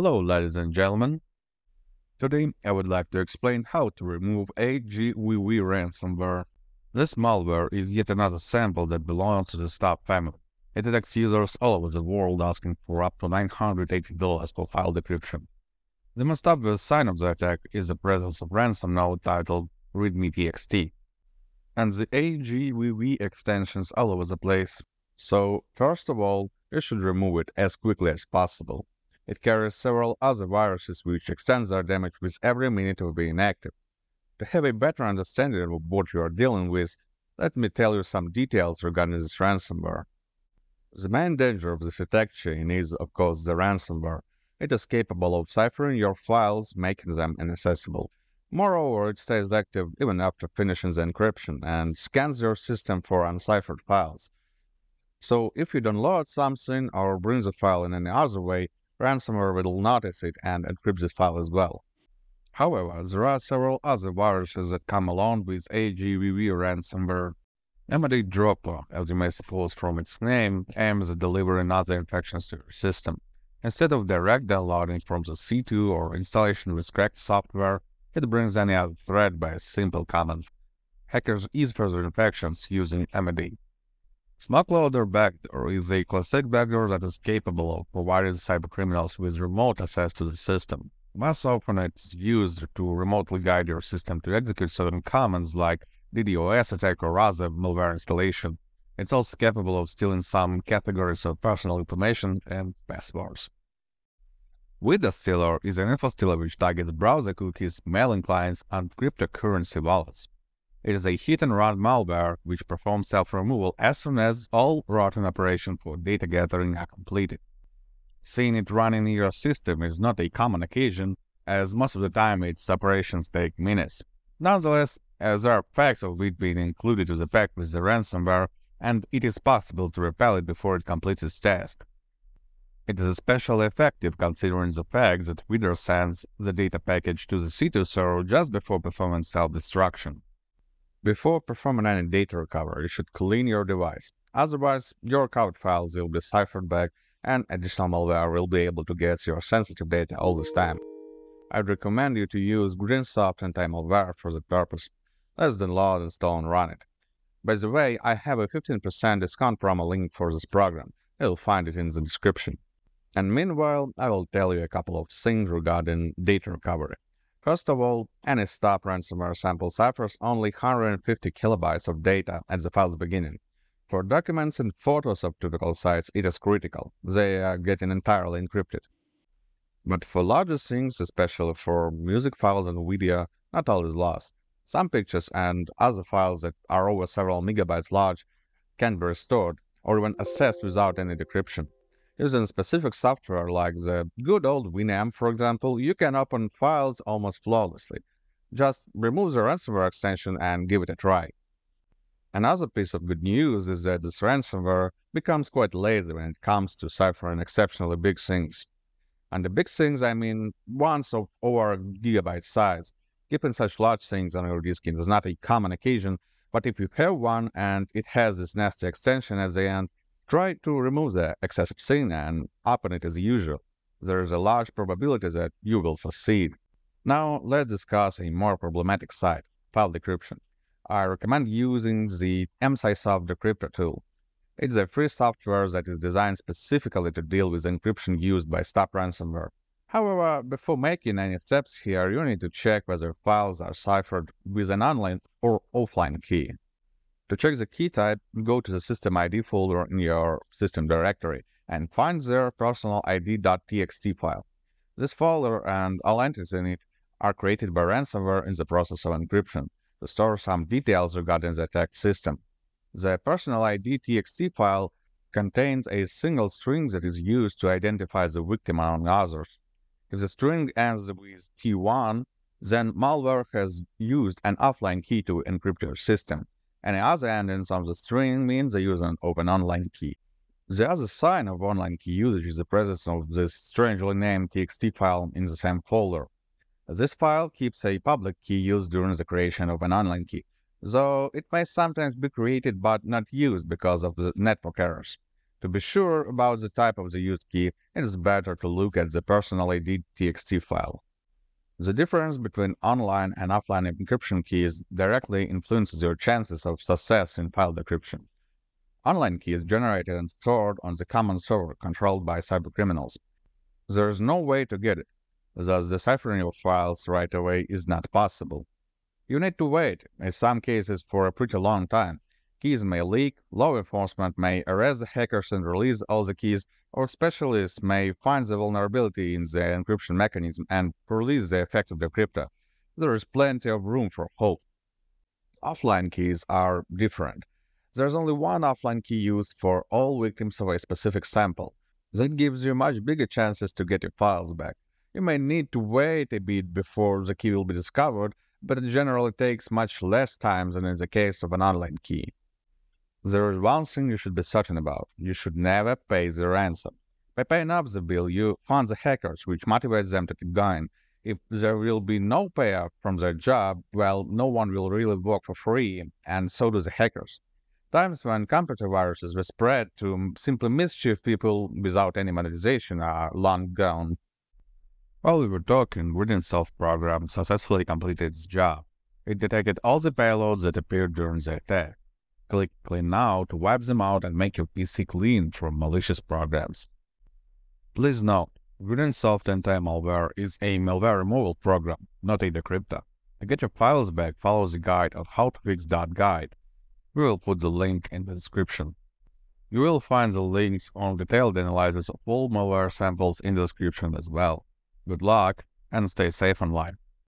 Hello, ladies and gentlemen. Today, I would like to explain how to remove AGVV ransomware. This malware is yet another sample that belongs to the Stop family. It detects users all over the world asking for up to $980 for file decryption. The most obvious sign of the attack is the presence of ransom node titled readme.txt, and the AGVV extensions all over the place. So, first of all, you should remove it as quickly as possible. It carries several other viruses which extend their damage with every minute of being active. To have a better understanding of what you are dealing with, let me tell you some details regarding this ransomware. The main danger of this attack chain is, of course, the ransomware. It is capable of ciphering your files, making them inaccessible. Moreover, it stays active even after finishing the encryption and scans your system for unciphered files. So if you download something or bring the file in any other way, ransomware will notice it and encrypt the file as well. However, there are several other viruses that come along with AGVV ransomware. Amadey Dropper, as you may suppose from its name, aims at delivering other infections to your system. Instead of direct downloading from the C2 or installation with cracked software, it brings any other threat by a simple command. Hackers ease further infections using Amadey. Smokeloader Backdoor is a classic backdoor that is capable of providing cybercriminals with remote access to the system. Most often it's used to remotely guide your system to execute certain commands like DDoS attack or other malware installation. It's also capable of stealing some categories of personal information and passwords. Vidar Stealer is an info stealer which targets browser cookies, mailing clients, and cryptocurrency wallets. It is a hit-and-run malware which performs self-removal as soon as all routine operations for data gathering are completed. Seeing it running in your system is not a common occasion, as most of the time its operations take minutes. Nonetheless, as there are facts of it being included to the pack with the ransomware, and it is possible to repel it before it completes its task. It is especially effective considering the fact that Vidar sends the data package to the C2 server just before performing self-destruction. Before performing any data recovery, you should clean your device. Otherwise, your recovered files will be ciphered back and additional malware will be able to get your sensitive data all this time. I'd recommend you to use GridinSoft anti-malware for the purpose. Let's download, install, and run it. By the way, I have a 15% discount promo link for this program. You'll find it in the description. And meanwhile, I will tell you a couple of things regarding data recovery. First of all, any stop ransomware sample ciphers only 150 kilobytes of data at the file's beginning. For documents and photos of typical sites, it is critical. They are getting entirely encrypted. But for larger things, especially for music files and video, not all is lost. Some pictures and other files that are over several megabytes large can be restored or even accessed without any decryption. Using specific software like the good old Winamp, for example, you can open files almost flawlessly. Just remove the ransomware extension and give it a try. Another piece of good news is that this ransomware becomes quite lazy when it comes to ciphering exceptionally big things. And the big things, I mean ones of over a gigabyte size. Keeping such large things on your disk is not a common occasion, but if you have one and it has this nasty extension at the end, Try to remove the excessive sin and open it as usual. There is a large probability that you will succeed. Now let's discuss a more problematic side, file decryption. I recommend using the Emsisoft Decryptor tool. It's a free software that is designed specifically to deal with encryption used by Stop ransomware. However, before making any steps here, you need to check whether files are ciphered with an online or offline key. To check the key type, go to the System ID folder in your system directory and find their personal ID.txt file. This folder and all entries in it are created by ransomware in the process of encryption to store some details regarding the attacked system. The personal ID.txt file contains a single string that is used to identify the victim among others. If the string ends with T1, then malware has used an offline key to encrypt your system. Any other endings of the string means they use an open online key. The other sign of online key usage is the presence of this strangely named txt file in the same folder. This file keeps a public key used during the creation of an online key, though it may sometimes be created but not used because of the network errors. To be sure about the type of the used key, it is better to look at the personal ID TXT file. The difference between online and offline encryption keys directly influences your chances of success in file decryption. Online keys generated and stored on the common server controlled by cybercriminals. There is no way to get it, thus deciphering your files right away is not possible. You need to wait, in some cases for a pretty long time. Keys may leak, law enforcement may arrest the hackers and release all the keys, or specialists may find the vulnerability in the encryption mechanism and release the effective decryptor. There is plenty of room for hope. Offline keys are different. There's only one offline key used for all victims of a specific sample. That gives you much bigger chances to get your files back. You may need to wait a bit before the key will be discovered, but it takes much less time than in the case of an online key. There is one thing you should be certain about. You should never pay the ransom. By paying up the bill, you fund the hackers, which motivates them to keep going. If there will be no payout from their job, well, no one will really work for free, and so do the hackers. Times when computer viruses were spread to simply mischief people without any monetization are long gone. While we were talking, GridinSoft program successfully completed its job. It detected all the payloads that appeared during the attack. Click Clean Now to wipe them out and make your PC clean from malicious programs. Please note, GridinSoft Anti-Malware is a malware removal program, not a decryptor. To get your files back, follow the guide on how to fix that guide. We will put the link in the description. You will find the links on detailed analysis of all malware samples in the description as well. Good luck and stay safe online.